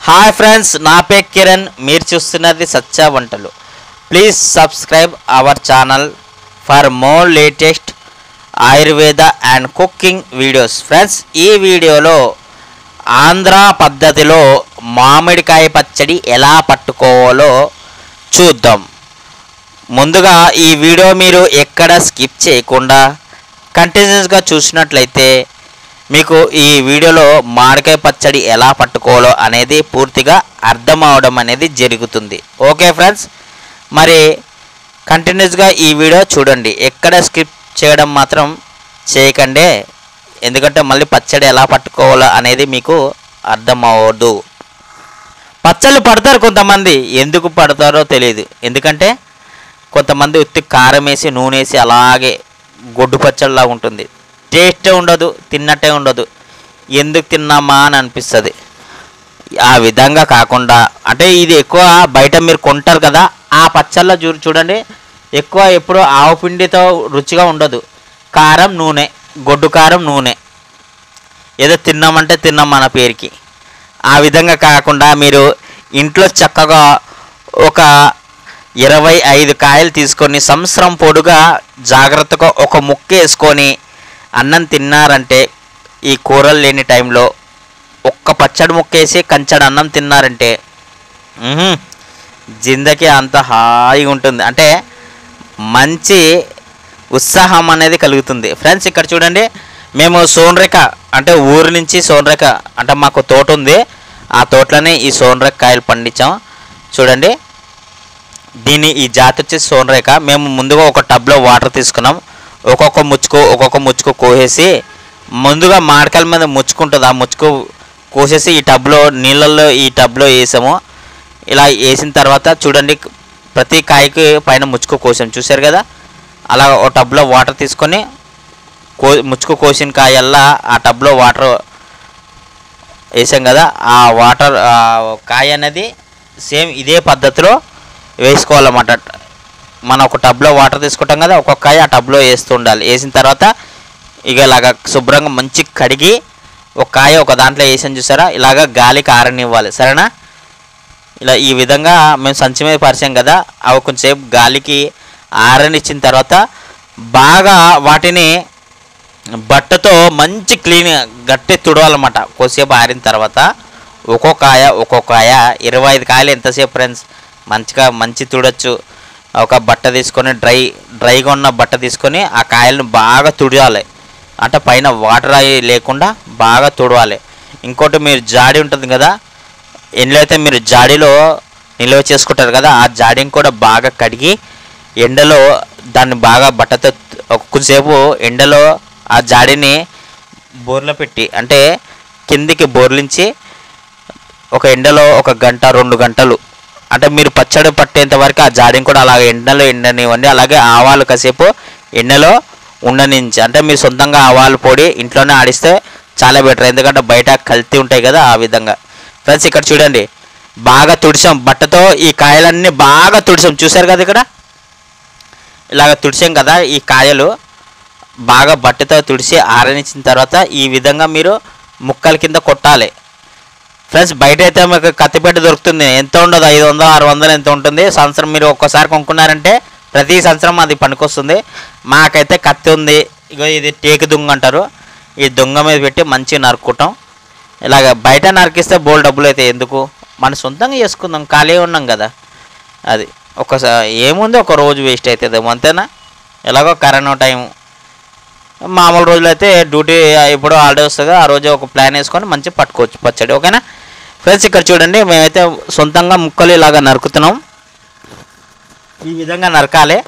Hi friends నా పే కిరణ్. మీరు చూస్తున్నది సత్య వంటలు. Please subscribe our channel for more latest Ayurveda and cooking videos friends ఈ వీడియోలో ఆంధ్ర పద్ధతిలో మామిడికాయ పచ్చడి ఎలా పట్టుకోవాలో చూద్దాం. ముందుగా ఈ వీడియో మీరు ఎక్కడ స్కిప్ చేయకుండా కంటిన్యూస్గా చూసినట్లయితే మీకు ఈ వీడియోలో మామిడికాయ పచ్చడి ఎలా పట్టుకోవాలో అనేది పూర్తిగా అర్థం అవడం అనేది జరుగుతుంది. Okay friends? మరి కంటిన్యూస్గా ఈ వీడియో చూడండి. ఎక్కడ స్కిప్ చేయడం మాత్రం చేయకండి. ఎందుకంటే మళ్ళీ పచ్చడి ఎలా పట్టుకోవాలో అనేది మీకు అర్థం అవ్వదు పచ్చళ్ళు పడతారు కొంతమంది. ఎందుకు పడతారో తెలియదు ఎందుకంటే కొంతమంది ఉత్తి కారం వేసి నూనె వేసి అలాగే గొడ్డు పచ్చడిలా ఉంటుంది. టేస్టే ఉండదు తిన్నట్టే ఉండదు. ఎందుకు తిన్నామా అని అనిపిస్తుంది. ఆ విధంగా కాకుండా అంటే ఇది ఎక్కువ బయట మీరు కొంటారు కదా ఆ పచ్చళ్ళ చూ చూడండి ఎక్కువ ఎప్పుడు ఆవు పిండితో రుచిగా ఉండదు. కారం నూనె గొడ్డు కారం నూనె. ఏదో తిన్నామంటే తిన్నాం మన పేరుకి. ఆ విధంగా కాకుండా మీరు ఇంట్లో చక్కగా ఒక ఇరవై ఐదు కాయలు తీసుకొని సంవత్సరం పొడుగా జాగ్రత్తగా ఒక ముక్క వేసుకొని అన్నం తిన్నారంటే ఈ కూరలు లేని టైంలో ఒక్క పచ్చడి ముక్కేసి కంచడి అన్నం తిన్నారంటే జిందకి అంత హాయిగా ఉంటుంది. అంటే మంచి ఉత్సాహం అనేది కలుగుతుంది. ఫ్రెండ్స్ ఇక్కడ చూడండి మేము సోన్రేఖ అంటే ఊరు నుంచి సోన్రేఖ అంటే మాకు తోట ఉంది. ఆ తోటలోనే ఈ సోన్రేఖ కాయలు పండించాం. చూడండి దీని ఈ జాతి వచ్చేసి సోన్రేఖ మేము ముందుగా ఒక టబ్లో వాటర్ తీసుకున్నాం. ఒక్కొక్క ముచ్చుకు ఒక్కొక్క ముచ్చుకు కోసేసి ముందుగా మామిడికాయల మీద ముచ్చుకుంటుంది. ఆ ముచ్చుకు కోసేసి ఈ టబ్లో నీళ్ళల్లో ఈ టబ్లో వేసాము. ఇలా వేసిన తర్వాత చూడండి ప్రతి కాయకి పైన ముచ్చుకు కోసాం. చూశారు కదా? అలా ఒక టబ్లో వాటర్ తీసుకొని కో ముచ్చుకు కోసిన కాయల్లా ఆ టబ్లో వాటర్ వేసాం కదా? ఆ వాటర్ ఆ కాయ అనేది సేమ్ ఇదే పద్ధతిలో వేసుకోవాలన్నమాట. మనం ఒక టబ్లో వాటర్ తీసుకుంటాం కదా ఒక్కొక్క ఆ టబ్లో వేస్తూ ఉండాలి. వేసిన తర్వాత ఇక ఇలాగ శుభ్రంగా మంచి కడిగి ఒక కాయ ఒక దాంట్లో వేసాను చూసారా? ఇలాగ గాలికి ఆరనివ్వాలి. సరేనా? ఇలా ఈ విధంగా మేము సంచి మీద పరిచాం కదా అవి కొంచెంసేపు గాలికి ఆరనిచ్చిన తర్వాత బాగా వాటిని బట్టతో మంచి క్లీన్ గట్టి తుడవాలన్నమాట. కొద్దిసేపు ఆరిన తర్వాత ఒక్కొక్క కాయ ఒక్కొక్క కాయ ఇరవై ఐదు కాయలు ఎంతసేపు ఫ్రెండ్స్ మంచిగా మంచి తుడొచ్చు. ఒక బట్ట తీసుకొని డ్రై డ్రైగా ఉన్న బట్ట తీసుకొని ఆ కాయలను బాగా తుడవాలి. అంటే పైన వాటర్ అవి లేకుండా బాగా తుడవాలి. ఇంకోటి మీరు జాడి ఉంటుంది కదా ఎండలైతే అయితే మీరు జాడీలో నిల్వ చేసుకుంటారు కదా ఆ జాడీని కూడా బాగా కడిగి ఎండలో దాన్ని బాగా బట్టతో ఒక కొంచెంసేపు ఎండలో ఆ జాడీని బోర్లో పెట్టి అంటే కిందికి బోర్లించి ఒక ఎండలో ఒక గంట రెండు గంటలు అంటే మీరు పచ్చడి పట్టేంత వరకు ఆ జాడీని కూడా అలాగే ఎండలో ఎండనివ్వండి. అలాగే ఆవాలు కాసేపు ఎండలో ఉండనించి అంటే మీరు సొంతంగా ఆవాలు పొడి ఇంట్లోనే ఆడిస్తే చాలా బెటర్. ఎందుకంటే బయట కల్తీ ఉంటాయి కదా ఆ విధంగా. ఫ్రెండ్స్ ఇక్కడ చూడండి. బాగా తుడిసాం బట్టతో ఈ కాయలన్నీ బాగా తుడిసాం చూశారు కదా ఇక్కడ? ఇలాగ తుడిసాం కదా ఈ కాయలు. బాగా బట్టతో తుడిసి ఆరనిచ్చిన తర్వాత ఈ విధంగా మీరు ముక్కల కింద కొట్టాలి. ఫ్రెండ్స్ బయట అయితే మీకు కత్తిపెట్ట దొరుకుతుంది. ఎంత ఉండదు? ఐదు వందలు ఆరు వందలు ఎంత ఉంటుంది? సంవత్సరం మీరు ఒక్కసారి కొనుక్కున్నారంటే ప్రతి సంవత్సరం అది పనికొస్తుంది. మాకైతే కత్తి ఉంది. ఇగో ఇది టేకు దుంగ అంటారు. ఈ దొంగ మీద పెట్టి మంచిగా నరుక్కుంటాం. ఇలాగ బయట నరికిస్తే బోల్ డబ్బులు అయితే ఎందుకు? మన సొంతంగా చేసుకుందాం ఖాళీ ఉన్నాం కదా. అది ఒకసారి ఏముంది? ఒక రోజు వేస్ట్ అవుతుంది అంతేనా? ఎలాగో కరోనా టైం మామూలు రోజులు అయితే డ్యూటీ ఎప్పుడో హాలిడే వస్తుంది ఆ రోజు ఒక ప్లాన్ వేసుకొని మంచిగా పట్టుకోవచ్చు పచ్చడి ఓకేనా? ఫ్రెండ్స్ ఇక్కడ చూడండి మేమైతే సొంతంగా ముక్కలు ఇలాగా నరుకుతున్నాం. ఈ విధంగా నరకాలి.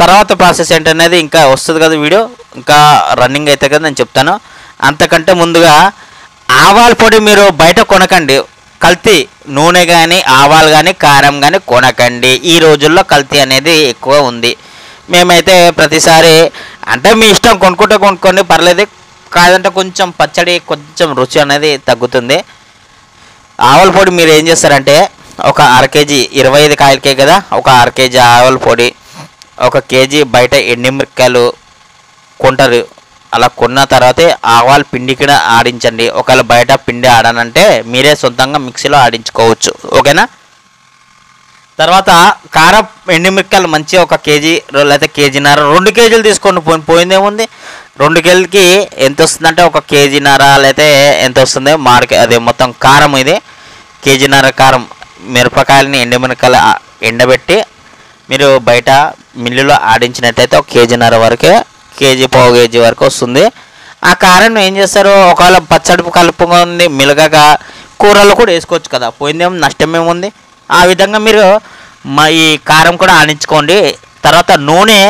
తర్వాత ప్రాసెస్ ఏంటనేది ఇంకా వస్తుంది కదా వీడియో. ఇంకా రన్నింగ్ అయితే కదా నేను చెప్తాను. అంతకంటే ముందుగా ఆవాల పొడి మీరు బయట కొనకండి. కల్తీ నూనె కానీ ఆవాలు కానీ కారం కానీ కొనకండి. ఈ రోజుల్లో కల్తీ అనేది ఎక్కువ ఉంది. మేమైతే ప్రతిసారి అంటే మీ ఇష్టం కొనుక్కుంటే కొనుక్కోండి పర్లేదు. కాదంటే కొంచెం పచ్చడి కొంచెం రుచి అనేది తగ్గుతుంది. ఆవల పొడి మీరు ఏం చేస్తారంటే ఒక అర కేజీ ఇరవై ఐదు కాయలకే కదా ఒక అర కేజీ ఆవల పొడి ఒక కేజీ బయట ఎండిమిరకాయలు కొంటారు. అలా కొన్న తర్వాతే ఆవాల పిండి కూడా ఆడించండి. ఒకవేళ బయట పిండి ఆడనంటే మీరే సొంతంగా మిక్సీలో ఆడించుకోవచ్చు. ఓకేనా? తర్వాత కారం ఎండుమిరపకాయలు మంచి ఒక కేజీ లేకపోతే కేజీన్నర రెండు కేజీలు తీసుకోండి. పోయి పోయిందేముంది? రెండు కేజీలకి ఎంత వస్తుందంటే ఒక కేజీన్నర లేకపోతే ఎంత వస్తుంది మార్కెట్ అదే మొత్తం కారం ఇది. కేజీన్నర కారం మిరపకాయలని ఎండుమిరపకాయలు ఎండబెట్టి మీరు బయట మిల్లులో ఆడించినట్టయితే ఒక కేజీన్నర వరకే కేజీ పావు కేజీ వరకు వస్తుంది. ఆ కారం ఏం చేస్తారు ఒకవేళ పచ్చడి కలుపుకుంది మిలగగా కూరలో కూడా వేసుకోవచ్చు కదా. పోయిందేమో నష్టం ఏముంది? ఆ విధంగా మీరు మా ఈ కారం కూడా ఆడించుకోండి. తర్వాత నూనె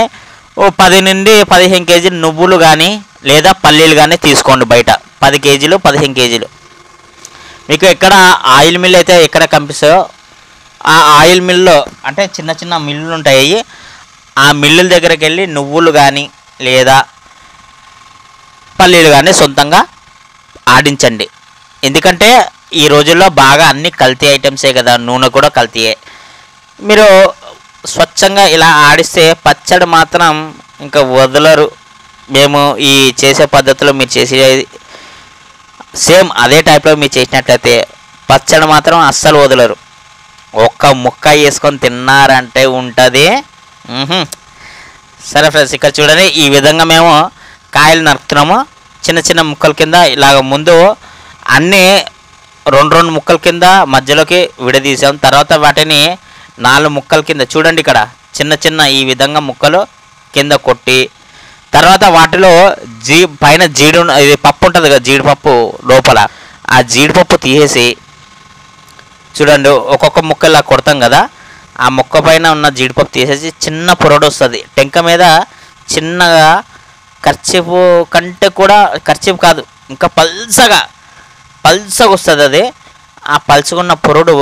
ఓ పది నుండి పదిహేను కేజీలు నువ్వులు కానీ లేదా పల్లీలు కానీ తీసుకోండి బయట. పది కేజీలు పదిహేను కేజీలు. మీకు ఎక్కడ ఆయిల్ మిల్ అయితే ఎక్కడ కనిపిస్తాయో ఆ ఆయిల్ మిల్లో అంటే చిన్న చిన్న మిల్లులు ఉంటాయి. ఆ మిల్లుల దగ్గరికి వెళ్ళి నువ్వులు కానీ లేదా పల్లీలు కానీ సొంతంగా ఆడించండి. ఎందుకంటే ఈ రోజుల్లో బాగా అన్ని కల్తీ ఐటమ్సే కదా నూనె కూడా కల్తీయే మీరు స్వచ్ఛంగా ఇలా ఆడిస్తే పచ్చడి మాత్రం ఇంకా వదలరు. మేము ఈ చేసే పద్ధతిలో మీరు చేసే సేమ్ అదే టైప్లో మీరు చేసినట్లయితే పచ్చడి మాత్రం అస్సలు వదలరు. ఒక్క ముక్క వేసుకొని తిన్నారంటే ఉంటుంది. సరే ఫ్రెండ్స్ ఇక్కడ చూడండి ఈ విధంగా మేము కాయలు నరుకుతున్నాము. చిన్న చిన్న ముక్కల కింద ఇలాగ ముందు అన్నీ రెండు రెండు ముక్కల కింద మధ్యలోకి విడదీసాం. తర్వాత వాటిని నాలుగు ముక్కల కింద చూడండి ఇక్కడ చిన్న చిన్న ఈ విధంగా ముక్కలు కింద కొట్టి తర్వాత వాటిలో జీ పైన జీడి ఇది పప్పు ఉంటుంది కదా జీడిపప్పు లోపల. ఆ జీడిపప్పు తీసేసి చూడండి ఒక్కొక్క ముక్కలా కొడతాం కదా ఆ ముక్క పైన ఉన్న జీడిపప్పు తీసేసి చిన్న పొరడు వస్తుంది. టెంక మీద చిన్నగా ఖర్చీపు కంటే కూడా ఖర్చీపు కాదు ఇంకా పల్సగా పల్సగా వస్తుంది అది. ఆ పల్చుకున్న పొరడు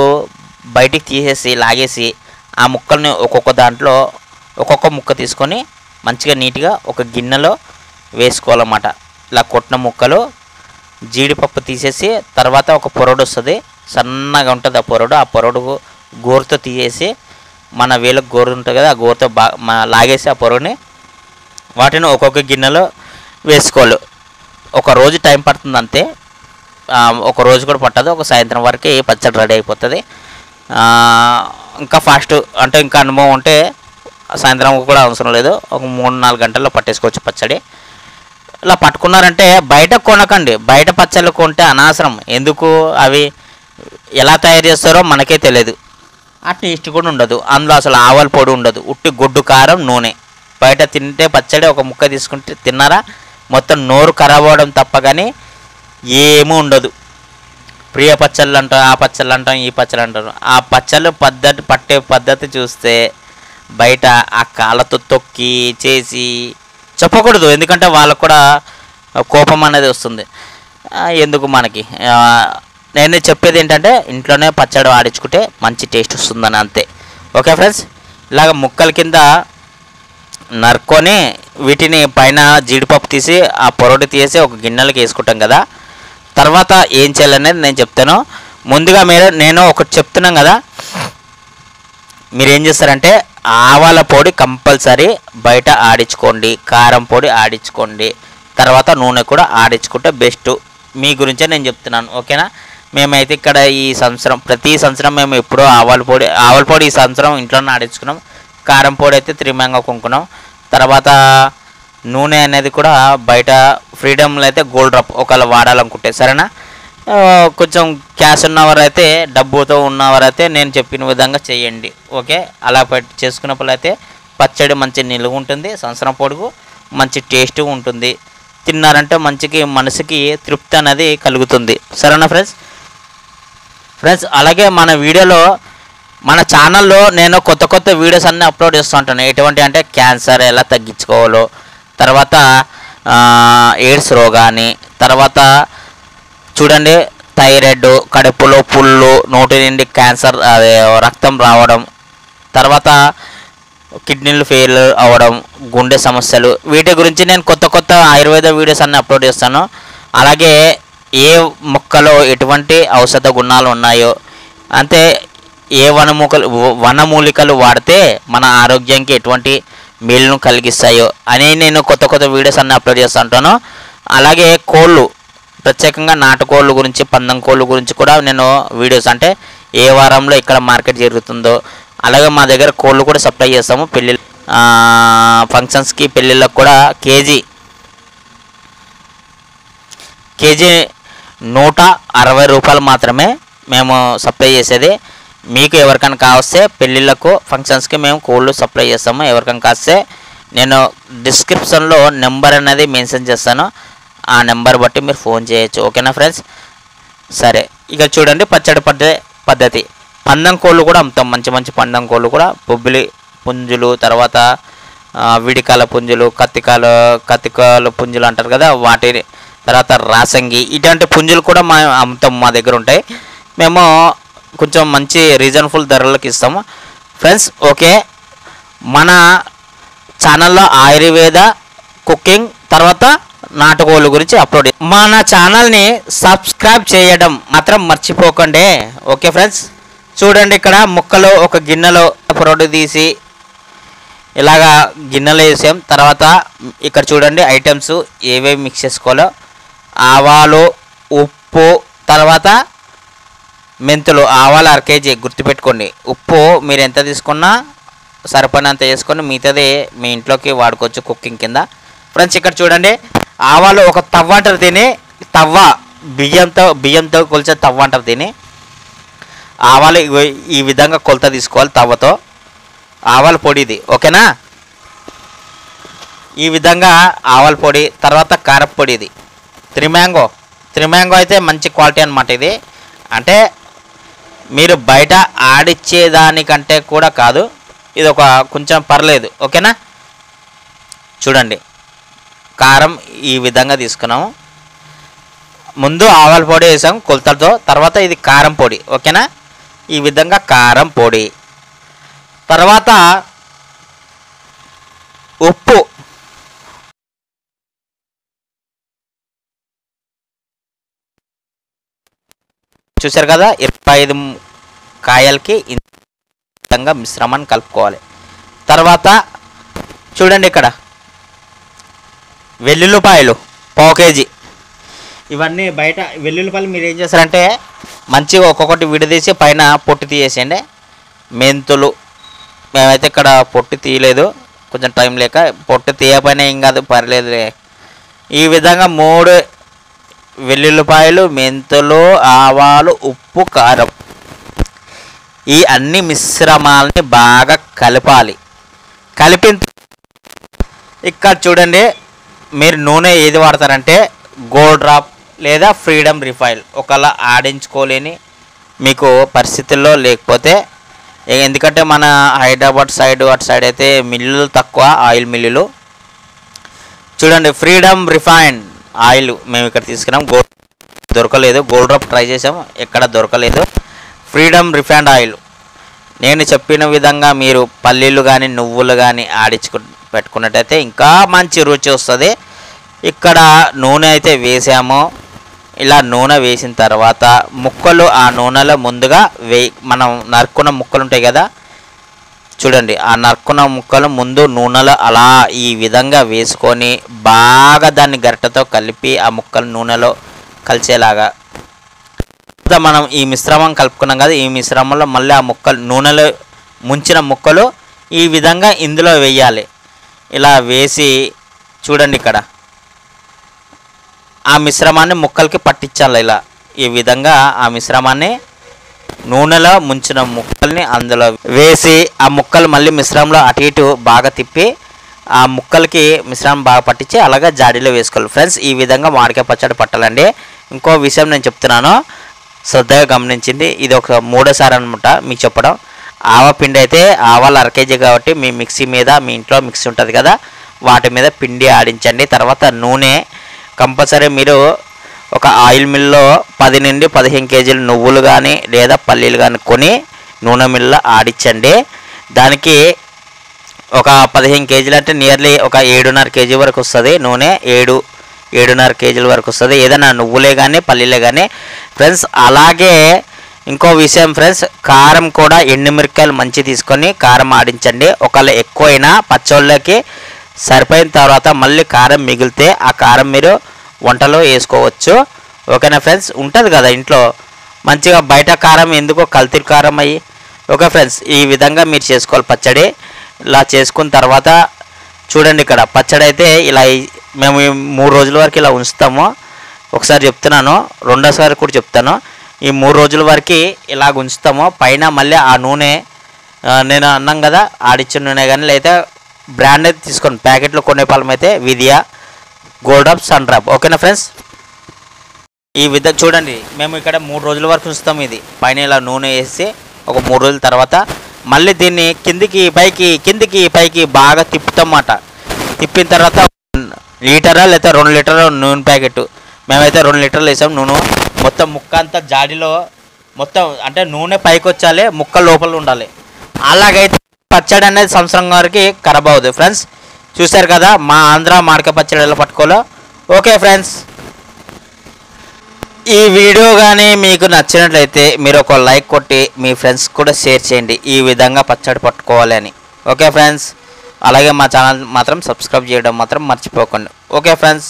బయటికి తీసేసి లాగేసి ఆ ముక్కల్ని ఒక్కొక్క దాంట్లో ఒక్కొక్క ముక్క తీసుకొని మంచిగా నీట్గా ఒక గిన్నెలో వేసుకోవాలన్నమాట. ఇలా కొట్టిన ముక్కలు జీడిపప్పు తీసేసి తర్వాత ఒక పొరడు వస్తుంది. సన్నగా ఉంటుంది ఆ పొరడు. ఆ పొరడు గోరుతో తీసేసి మన వేలకు గోరు ఉంటుంది కదా ఆ గోరుతో బా లాగేసి ఆ పొరని వాటిని ఒక్కొక్క గిన్నెలో వేసుకోవాలి. ఒక రోజు టైం పడుతుంది అంతే. ఒక రోజు కూడా పట్టదు. ఒక సాయంత్రం వరకు పచ్చడి రెడీ అయిపోతుంది. ఇంకా ఫాస్ట్ అంటే ఇంకా అనుభవం ఉంటే సాయంత్రం కూడా అవసరం లేదు. ఒక మూడు నాలుగు గంటల్లో పట్టేసుకోవచ్చు పచ్చడి. ఇలా పట్టుకున్నారంటే బయట కొనకండి. బయట పచ్చళ్ళు కొంటే అనవసరం ఎందుకు? అవి ఎలా తయారు చేస్తారో మనకే తెలియదు. ఆ టేస్ట్ కూడా ఉండదు. అందులో అసలు ఆవల పొడి ఉండదు. ఉట్టి గుడ్డు కారం నూనె. బయట తింటే పచ్చడి ఒక ముక్క తీసుకుంటే తిన్నారా? మొత్తం నోరు ఖరాబ్ అవ్వడం తప్ప కానీ ఏమీ ఉండదు. ప్రియ పచ్చళ్ళు అంటాం ఆ పచ్చళ్ళు అంటాం ఈ పచ్చళ్ళు అంటారు. ఆ పచ్చళ్ళు పద్ధతి పట్టే పద్ధతి చూస్తే బయట ఆ కాళ్ళతో తొక్కి చేసి చెప్పకూడదు ఎందుకంటే వాళ్ళకు కూడా కోపం అనేది వస్తుంది. ఎందుకు మనకి? నేను చెప్పేది ఏంటంటే ఇంట్లోనే పచ్చడి ఆడించుకుంటే మంచి టేస్ట్ వస్తుందని అంతే. Okay friends? ఇలాగ ముక్కల కింద నరుక్కొని వీటిని పైన జీడిపప్పు తీసి ఆ పొరటి తీసి ఒక గిన్నెలకి వేసుకుంటాం కదా. తర్వాత ఏం చేయాలనేది నేను చెప్తాను. ముందుగా మీరు నేను ఒకటి చెప్తున్నాం కదా మీరు ఏం చేస్తారంటే ఆవాల పొడి కంపల్సరీ బయట ఆడించుకోండి కారం పొడి ఆడించుకోండి తర్వాత నూనె కూడా ఆడించుకుంటే బెస్ట్ మీ గురించే నేను చెప్తున్నాను ఓకేనా? మేమైతే ఇక్కడ ఈ సంవత్సరం ప్రతి సంవత్సరం మేము ఎప్పుడూ ఆవాల పొడి ఆవాల పొడి ఈ సంవత్సరం ఇంట్లోనే ఆడించుకున్నాం. కారం పొడి అయితే త్రిమంగా కొనుక్కున్నాం తర్వాత నూనె అనేది కూడా బయట ఫ్రీడమ్లో అయితే గోల్డ్ డ్రాప్ ఒకవేళ వాడాలనుకుంటే సరేనా? కొంచెం క్యాష్ ఉన్నవారైతే డబ్బుతో ఉన్నవారైతే నేను చెప్పిన విధంగా చేయండి. ఓకే? అలా పెట్టి చేసుకున్నప్పుడు అయితే పచ్చడి మంచి నిలువ ఉంటుంది సంవత్సరం పొడుగు మంచి టేస్ట్ ఉంటుంది. తిన్నారంటే మంచికి మనసుకి తృప్తి అనేది కలుగుతుంది. సరేనా ఫ్రెండ్స్? ఫ్రెండ్స్ అలాగే మన వీడియోలో మన ఛానల్లో నేను కొత్త కొత్త వీడియోస్ అన్నీ అప్లోడ్ చేస్తూ ఉంటాను. ఎటువంటి అంటే క్యాన్సర్ ఎలా తగ్గించుకోవాలో తర్వాత ఎయిడ్స్ రోగాన్ని తర్వాత చూడండి థైరాయిడ్ కడుపులో పుళ్ళు నోటి నుండి క్యాన్సర్ అదే రక్తం రావడం తర్వాత కిడ్నీలు ఫెయిల్ అవ్వడం గుండె సమస్యలు. వీటి గురించి నేను కొత్త కొత్త ఆయుర్వేద వీడియోస్ అన్ని అప్లోడ్ చేస్తాను. అలాగే ఏ మొక్కలో ఎటువంటి ఔషధ గుణాలు ఉన్నాయో అంటే ఏ వనమూకలు వనమూలికలు వాడితే మన ఆరోగ్యానికి ఎటువంటి మేలును కలిగిస్తాయో అని నేను కొత్త కొత్త వీడియోస్ అన్ని అప్లోడ్ చేస్తుంటాను అలాగే కోళ్ళు ప్రత్యేకంగా నాటుకోళ్ళు గురించి పందం కోళ్ళు గురించి కూడా నేను వీడియోస్ అంటే ఏ వారంలో ఇక్కడ మార్కెట్ జరుగుతుందో అలాగే మా దగ్గర కోళ్ళు కూడా సప్లై చేస్తాము. పెళ్ళి ఫంక్షన్స్కి పెళ్ళిళ్ళకి కూడా కేజీ కేజీ నూట అరవై రూపాయలు మాత్రమే మేము సప్లై చేసేది. మీకు ఎవరికైనా కావస్తే పెళ్ళిళ్ళకు ఫంక్షన్స్కి మేము కోళ్ళు సప్లై చేస్తాము. ఎవరికైనా కాస్తే నేను డిస్క్రిప్షన్లో నెంబర్ అనేది మెన్షన్ చేస్తాను. ఆ నెంబర్ బట్టి మీరు ఫోన్ చేయొచ్చు. ఓకేనా ఫ్రెండ్స్? సరే. ఇక చూడండి పచ్చడి పడ్డే పద్ధతి. పందం కోళ్ళు కూడా అమ్ముతాం. మంచి మంచి పందం కోళ్ళు కూడా. బొబ్బిలి పుంజులు తర్వాత విడికాల పుంజులు కత్తికాల కత్తికాల పుంజులు అంటారు కదా వాటి తర్వాత రాసంగి. ఇటువంటి పుంజులు కూడా మా అమ్ముతాం మా దగ్గర ఉంటాయి. మేము కొంచెం మంచి రీజనబుల్ ధరలకు ఇస్తాము ఫ్రెండ్స్ ఓకే. మన ఛానల్లో ఆయుర్వేద కుకింగ్ తర్వాత నాటుకోళ్ళ గురించి అప్లోడ్ మన ఛానల్ని సబ్స్క్రైబ్ చేయడం మాత్రం మర్చిపోకండి. ఓకే ఫ్రెండ్స్ చూడండి ఇక్కడ ముక్కలు ఒక గిన్నెలో పొరడు తీసి ఇలాగా గిన్నెలో వేసాం. తర్వాత ఇక్కడ చూడండి ఐటమ్స్ ఏవేవి మిక్స్ చేసుకోవాలో. ఆవాలు ఉప్పు తర్వాత మెంతులు ఆవాలు అర కేజీ గుర్తుపెట్టుకోండి. ఉప్పు మీరు ఎంత తీసుకున్నా సరిపడినంత వేసుకొని మిగతాది మీ ఇంట్లోకి వాడుకోవచ్చు కుకింగ్ కింద. ఫ్రెండ్స్ ఇక్కడ చూడండి ఆవాలు ఒక తవ్వ అంటారు తిని తవ్వ బియ్యంతో బియ్యంతో కొలిచే తవ్వ అంటారు తిని ఆవాలు ఈ విధంగా కొలత తీసుకోవాలి తవ్వతో. ఆవాల పొడి ఇది ఓకేనా? ఈ విధంగా ఆవాల పొడి తర్వాత కారపొడి ఇది. త్రిమ్యాంగో త్రిమ్యాంగో అయితే మంచి క్వాలిటీ అనమాట ఇది. అంటే మీరు బయట ఆడిచ్చేదానికంటే కూడా కాదు ఇది ఒక కొంచెం పర్లేదు ఓకేనా? చూడండి. కారం ఈ విధంగా తీసుకున్నాము. ముందు ఆవాల పొడి వేసాం కొలతలతో. తర్వాత ఇది కారం పొడి ఓకేనా? ఈ విధంగా కారం పొడి. తర్వాత ఉప్పు. చూశారు కదా ఇరవై ఐదు కాయలకి విధంగా మిశ్రమాన్ని కలుపుకోవాలి. తర్వాత చూడండి ఇక్కడ. వెల్లుల్లిపాయలు పావు కేజీ. ఇవన్నీ బయట వెల్లుల్లిపాయలు మీరు ఏం చేస్తారంటే మంచిగా ఒక్కొక్కటి విడదీసి పైన పొట్టు తీసేయండి. మెంతులు మేమైతే ఇక్కడ పొట్టు తీయలేదు కొంచెం టైం లేక పొట్టు తీయపైన ఏం కాదు పర్లేదులే. ఈ విధంగా మూడు వెల్లుల్లిపాయలు మెంతులు ఆవాలు ఉప్పు కారం ఈ అన్ని మిశ్రమాలని బాగా కలపాలి. కలిపిన ఇక్కడ చూడండి మీరు నూనె ఏది వాడతారంటే గోల్డ్ డ్రాప్ లేదా ఫ్రీడమ్ రిఫైల్ ఒకవేళ ఆడించుకోలేని మీకు పరిస్థితుల్లో లేకపోతే ఎందుకంటే మన హైదరాబాద్ సైడ్ అటు సైడ్ అయితే మిల్లులు తక్కువ ఆయిల్ మిల్లులు. చూడండి ఫ్రీడమ్ రిఫైన్ ఆయిల్ మేము ఇక్కడ తీసుకున్నాం. గోల్డ్ దొరకలేదు. గోల్డ్ డ్రాప్ ట్రై చేసాం ఎక్కడ దొరకలేదు. Freedom refined oil. నేను చెప్పిన విధంగా మీరు పల్లీలు కానీ నువ్వులు కానీ ఆడించుకు పెట్టుకున్నట్టయితే ఇంకా మంచి రుచి వస్తుంది. ఇక్కడ నూనె అయితే వేసాము. ఇలా నూనె వేసిన తర్వాత ముక్కలు ఆ నూనెలో ముందుగా వే మనం నరుక్కున్న ముక్కలు ఉంటాయి కదా? చూడండి ఆ నరుక్కున్న ముక్కలు ముందు నూనెలో అలా ఈ విధంగా వేసుకొని బాగా దాన్ని గరిటెతో కలిపి ఆ ముక్కలు నూనెలో కలిసేలాగా. తర్వాత మనం ఈ మిశ్రమం కలుపుకున్నాం కదా ఈ మిశ్రమంలో మళ్ళీ ఆ ముక్కలు నూనెలో ముంచిన ముక్కలు ఈ విధంగా ఇందులో వేయాలి. ఇలా వేసి చూడండి ఇక్కడ. ఆ మిశ్రమాన్ని ముక్కలకి పట్టించాలి ఇలా. ఈ విధంగా ఆ మిశ్రమాన్ని నూనెలో ముంచిన ముక్కల్ని అందులో వేసి ఆ ముక్కలు మళ్ళీ మిశ్రమంలో అటు ఇటు బాగా తిప్పి ఆ ముక్కలకి మిశ్రమం బాగా పట్టించి అలాగే జాడీలో వేసుకోవాలి. ఫ్రెండ్స్ ఈ విధంగా మామిడికాయ పచ్చడి పట్టాలండి. ఇంకో విషయం నేను చెప్తున్నాను. శ్రద్ధగా గమనించింది. ఇది ఒక మూడోసారి అనమాట మీకు చెప్పడం. ఆవపిండి అయితే ఆవాలు అర కేజీ కాబట్టి మీ మిక్సీ మీద మీ ఇంట్లో మిక్సీ ఉంటుంది కదా వాటి మీద పిండి ఆడించండి. తర్వాత నూనె కంపల్సరీ మీరు ఒక ఆయిల్ మిల్లో పది నుండి పదిహేను కేజీలు నువ్వులు కానీ లేదా పల్లీలు కానీ కొని నూనె మిల్లో ఆడించండి. దానికి ఒక పదిహేను కేజీలు అంటే నియర్లీ ఒక ఏడున్నర కేజీ వరకు వస్తుంది నూనె. ఏడు ఏడున్నర కేజీల వరకు వస్తుంది. ఏదైనా నువ్వులే కానీ పల్లీలే కానీ ఫ్రెండ్స్ అలాగే ఇంకో విషయం ఫ్రెండ్స్ కారం కూడా ఎండుమిరకాయలు మంచి తీసుకొని కారం ఆడించండి. ఒకవేళ ఎక్కువైనా పచ్చళ్ళకి సరిపోయిన తర్వాత మళ్ళీ కారం మిగిలితే ఆ కారం మీరు వంటలో వేసుకోవచ్చు. ఓకేనా ఫ్రెండ్స్ ఉంటుంది కదా ఇంట్లో. మంచిగా బయట కారం ఎందుకో కల్తీ కారం అయ్యి? ఓకే ఫ్రెండ్స్ ఈ విధంగా మీరు చేసుకోవాలి పచ్చడి. ఇలా చేసుకున్న తర్వాత చూడండి ఇక్కడ పచ్చడి అయితే ఇలా మేము మూడు రోజుల వరకు ఇలా ఉంచుతాము. ఒకసారి చెప్తున్నాను రెండోసారి కూడా చెప్తాను. ఈ మూడు రోజుల వరకు ఇలాగ ఉంచుతాము. పైన మళ్ళీ ఆ నూనె నేను అన్నాం కదా ఆడిచ్చిన నూనె కానీ లేదా బ్రాండ్ అయితే తీసుకోండి. ప్యాకెట్లో కొనే పాలం అయితే విదియా గోల్డ్ ఆఫ్ సన్ డ్రాప్ ఓకేనా ఫ్రెండ్స్ ఈ విధంగా చూడండి మేము ఇక్కడ మూడు రోజుల వరకు ఉంచుతాం ఇది. పైన ఇలా నూనె వేసి ఒక మూడు రోజుల తర్వాత మళ్ళీ దీన్ని కిందికి పైకి కిందికి పైకి బాగా తిప్పుతామన్నమాట. తిప్పిన తర్వాత లీటరా లేదా రెండు లీటర్ల నూనె ప్యాకెట్ మేమైతే రెండు లీటర్లు వేసాం నూనె. మొత్తం ముక్క అంతా జాడిలో మొత్తం అంటే నూనె పైకి వచ్చాలి ముక్క లోపల ఉండాలి. అలాగైతే పచ్చడి అనేది సంవత్సరం గారికి ఖరాబ్ అవుతుంది ఫ్రెండ్స్ చూశారు కదా మా ఆంధ్ర మాడక పచ్చడి ఎలా పట్టుకోవాలో? ఓకే ఫ్రెండ్స్ ఈ వీడియో కానీ మీకు నచ్చినట్లయితే మీరు ఒక లైక్ కొట్టి మీ ఫ్రెండ్స్ కూడా షేర్ చేయండి ఈ విధంగా పచ్చడి పట్టుకోవాలి అని. ఓకే ఫ్రెండ్స్ అలాగే మా ఛానల్ మాత్రం సబ్స్క్రైబ్ చేయడం మాత్రం మర్చిపోకండి. Okay friends.